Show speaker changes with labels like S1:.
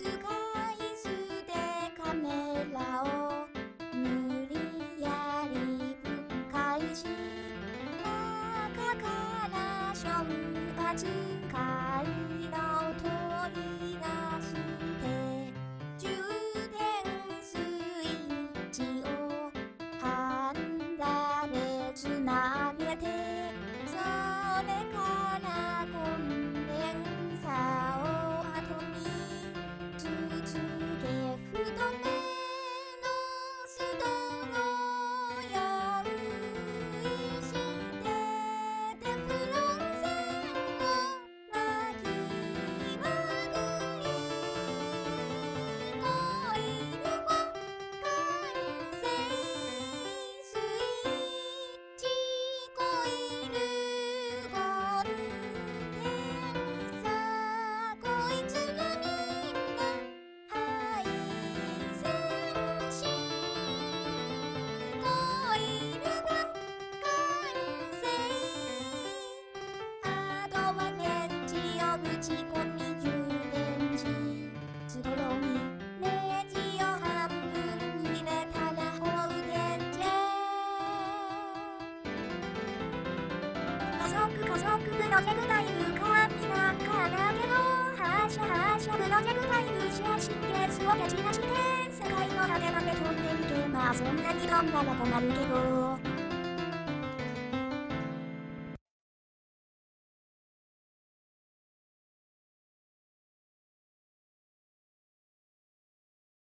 S1: 使い捨てカメラを無理やり分解し中から小扱いの取り出して充電スイッチをハンダでつなげ加速加速プロジェクタイル神なんかだ。けど発射発射プロジェクタイル写真月を蹴散らして世界の果てまで飛んでいけまあそんなに頑張ら困るけど。